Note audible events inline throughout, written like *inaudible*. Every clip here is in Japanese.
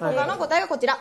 他の答えがこちら。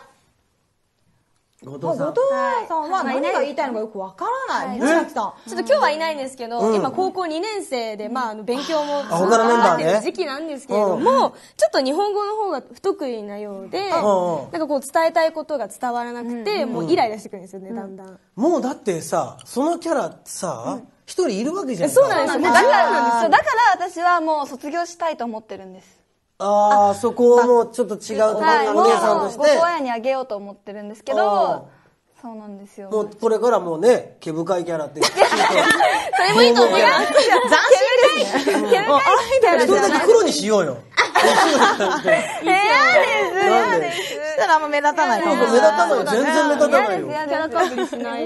後藤さん。後藤さんは何が言いたいのかよくわからない。西崎さん。ちょっと今日はいないんですけど、今高校2年生で、まあ、あの勉強も頑張ってる時期なんですけれども、ちょっと日本語の方が不得意なようで、なんかこう伝えたいことが伝わらなくて、もうイライラしてくるんですよね、だんだん。もうだってさ、そのキャラさ、一人いるわけじゃんか。そうなんですよ。だから、そうだから私はもう卒業したいと思ってるんです。ああ、そこをもうちょっと違うところお姉さんとしてご親、にあげようと思ってるんですけあど、そうなんですよ。もうこれからもうね、毛深いキャラって。*laughs* それもいいと思います。斬新ですね。毛深いキャラ一人だけ黒にしようよ。嫌ですなんで？したらあんま目立たない。目立たないよ。全然目立たないよ。嫌です嫌です全然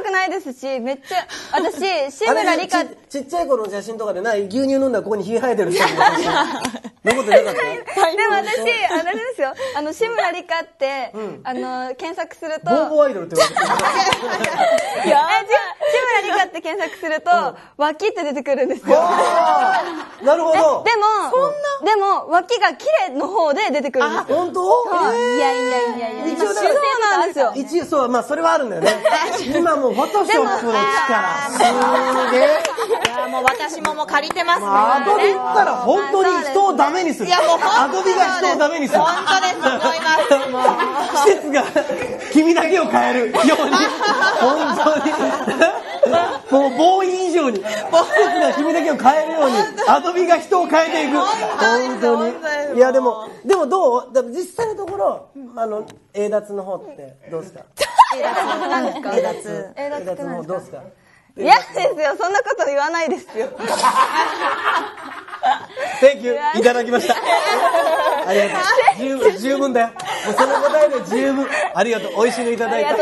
黒くないですし、めっちゃ、私、志村あれ理香、ちちっちゃい頃の写真とかでない？牛乳飲んだらここにひげ生えてる人の写真。残ってなかった？でも私、あれですよ、あの、志村理香って、あの、検索すると、ボーボーアイドルって言われてる。いや、検索すると、脇って出てくるんですよ。なるほど。でも、でも、脇が綺麗の方で出てくるんですよ。本当？いやいやいやいや。一応そうなんですよ。一応そう、まあそれはあるんだよね。*laughs* 今もうフォトショップの力、すげえ。いや、もう私ももう借りてますアドビったら本当に人をダメにする。いやもうアドビが人をダメにする。本当です、思 *laughs* います。季節が君だけを変えるように、*laughs* 本当に。*laughs* もうボーイ以上に、季節が君だけを変えるように、アドビが人を変えていく。本当に。いやでも、でもどう？だ実際のところ、あの、英脱の方ってどうですか？何ですか？英脱英脱っての何ですか方どうですか？嫌ですよ、そんなこと言わないですよ。Thank you いただきました。ありがとう。十分、十分だよ。もうその答えで十分。ありがとう。美味しいのいただいた。